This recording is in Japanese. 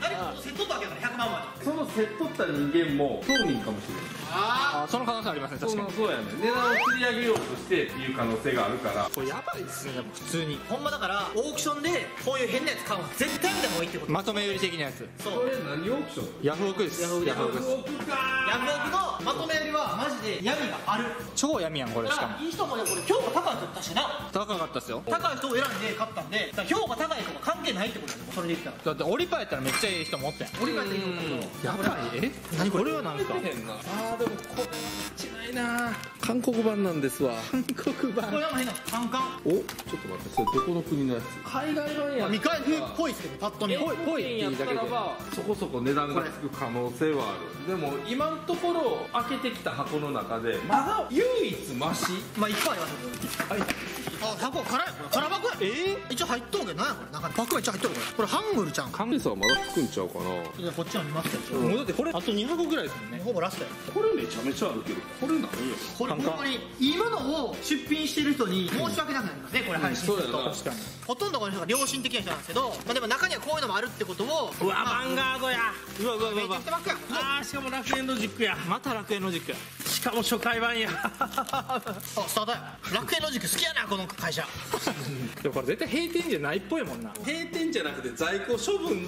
誰かセットったわけだから100万まで。そのセットった人間も当人かもしれない。ああその可能性ありますね確かに。そうやね値段を釣り上げようとしてっていう可能性があるから。これやばいですねでも普通に。あほんまだからオークションでこういう変なやつ買うの絶対見た方がいいってこと。まとめ売り的なやつ。そう。これ何オークション？ヤフオクです。ヤフオク。ヤフオクヤフオクのまとめ売りはマジで闇がある。超闇やんこれだしかも。いい人もねこれ評価高い人だったしな。高かったっすよ。高い人を選んで買ったんで。だから評価高いとか関係ないってことだよそれで言ったら。だってオリパやったらめっちゃいい人持ってん。折り返っていいやばい。え？何これ？は何すか？あーでもこっちないな。韓国版なんですわ。韓国版。これなんか変なカンカン？おちょっと待ってそれどこの国のやつ？海外版や。未開封っぽいですけどパッと見。ぽいぽいってやったいうだけで。らばそこそこ値段がつく可能性はある。でも今のところ開けてきた箱の中でまだ唯一マシ。まあいっぱいあります。よあ箱空空箱や。え？一応入っとうけどなんやこれ中に箱が一応入っとるこれ。これハングルちゃん。カメさんまだつくんちゃうかな。いやこっちは見ますけど、もうだってこれあと2箱ぐらいですもんね。ほぼラストや。これめちゃめちゃあるけどこれ何よ。これほんまにいいものを出品してる人に申し訳なくなりますねこれ配信。すると、そうやな。確かに。ほとんどこの人が良心的な人なんですけど、まあ、でも中にはこういうのもあるってことをうわバンガードや。うわうわうめっわうわあーしかも楽園ロジックや。また楽園の軸やしかも初回版や。あスタートや楽園ロジック好きやなこの会社。でもこれ絶対閉店じゃないっぽいもんな。閉店じゃなくて在庫処分